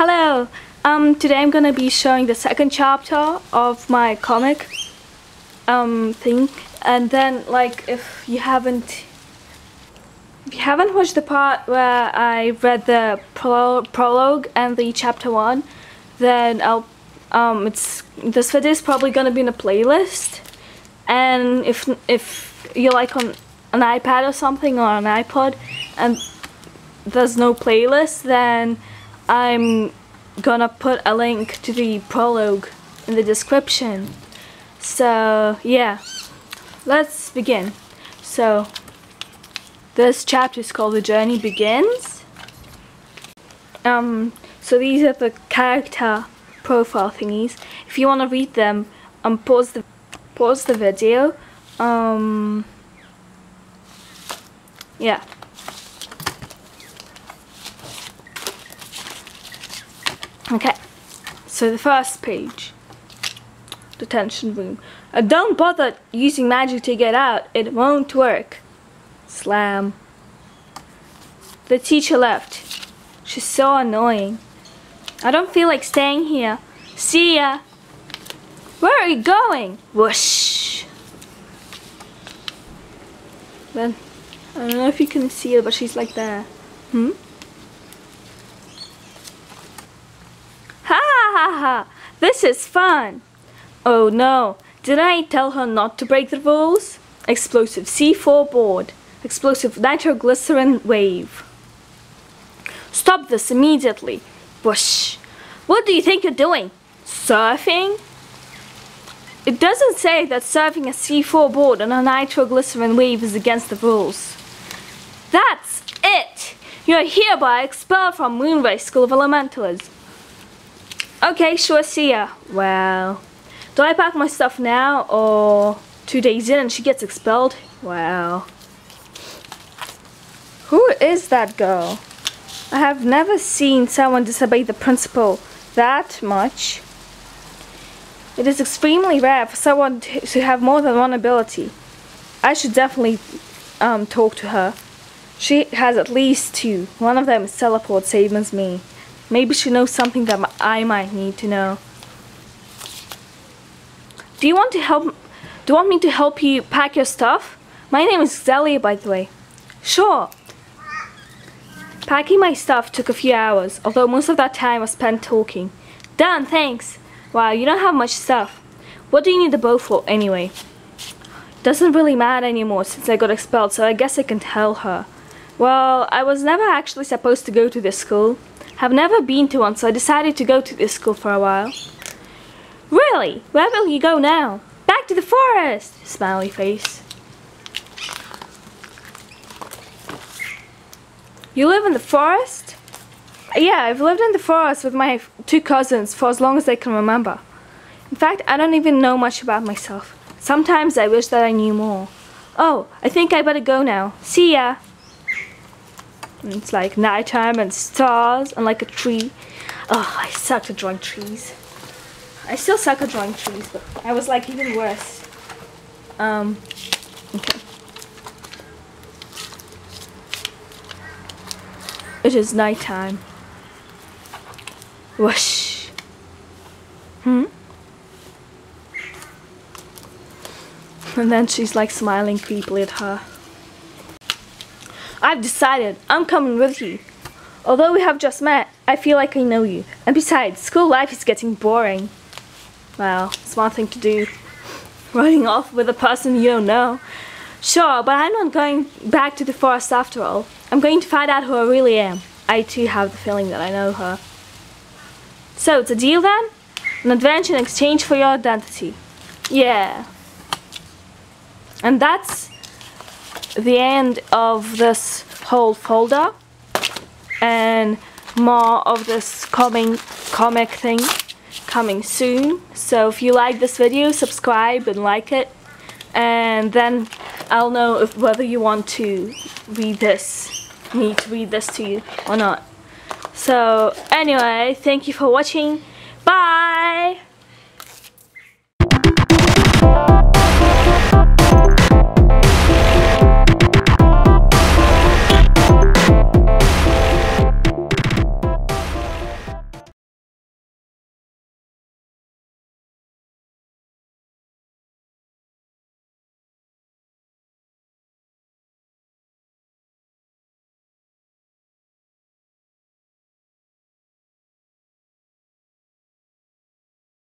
Hello! Um, today I'm gonna be showing the second chapter of my comic um, thing and then like if you haven't if you haven't watched the part where I read the pro prologue and the chapter one then I'll um, it's this video is probably gonna be in a playlist and if if you're like on an iPad or something or an iPod and there's no playlist then I'm gonna put a link to the prologue in the description. So yeah let's begin. So this chapter is called the journey begins. Um so these are the character profile thingies. If you want to read them um pause the pause the video um yeah Okay, so the first page, detention room. Uh, don't bother using magic to get out, it won't work. Slam. The teacher left. She's so annoying. I don't feel like staying here. See ya. Where are you going? Whoosh. Then, I don't know if you can see her, but she's like there. Hmm? Ha! This is fun! Oh no, did I tell her not to break the rules? Explosive C4 board. Explosive nitroglycerin wave. Stop this immediately. Whoosh. What do you think you're doing? Surfing? It doesn't say that surfing a C4 board on a nitroglycerin wave is against the rules. That's it! You're hereby expelled from Moonray School of Elementalism. Okay, sure, see ya. Well, do I pack my stuff now or two days in and she gets expelled? Wow. Who is that girl? I have never seen someone disobey the principal that much. It is extremely rare for someone to have more than one ability. I should definitely um, talk to her. She has at least two. One of them is teleport, same as me. Maybe she knows something that I might need to know. Do you want to help? Do you want me to help you pack your stuff? My name is Zelia, by the way. Sure. Packing my stuff took a few hours, although most of that time was spent talking. Done, thanks. Wow, you don't have much stuff. What do you need the bow for, anyway? Doesn't really matter anymore since I got expelled, so I guess I can tell her. Well, I was never actually supposed to go to this school. Have never been to one, so I decided to go to this school for a while. Really? Where will you go now? Back to the forest! Smiley face. You live in the forest? Yeah, I've lived in the forest with my two cousins for as long as I can remember. In fact, I don't even know much about myself. Sometimes I wish that I knew more. Oh, I think I better go now. See ya! And it's like nighttime and stars and like a tree. Oh, I suck at drawing trees. I still suck at drawing trees, but I was like even worse. Um, okay. It is nighttime. Whoosh. Hmm? And then she's like smiling creepily at her. I've decided I'm coming with you. Although we have just met, I feel like I know you. And besides, school life is getting boring. Well, smart thing to do. Running off with a person you don't know. Sure, but I'm not going back to the forest after all. I'm going to find out who I really am. I too have the feeling that I know her. So, it's a deal then? An adventure in exchange for your identity. Yeah. And that's the end of this whole folder and more of this coming comic thing coming soon. So if you like this video subscribe and like it. And then I'll know if whether you want to read this me to read this to you or not. So anyway thank you for watching. Bye